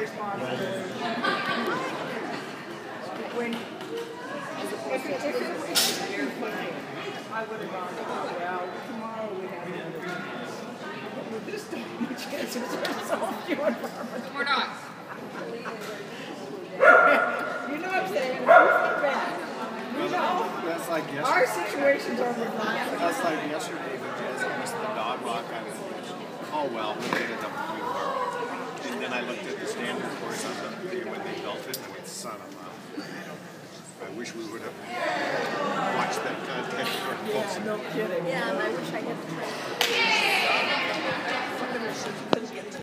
responsibility. When, if it, if it was I would have gone, oh, well, tomorrow we have another chance. But with this time, the chances are so few and far between. More dogs. You know what I'm saying? You know, That's like our yesterday. situations are reversed. That's like yesterday when Jazz missed the dog walk. I was, oh well, we ended up doing well. And then I looked at standard course on the day when they built it, and I went, son of a. I wish we would have watched that uh, content more closely. No kidding. Yeah, and I wish I had the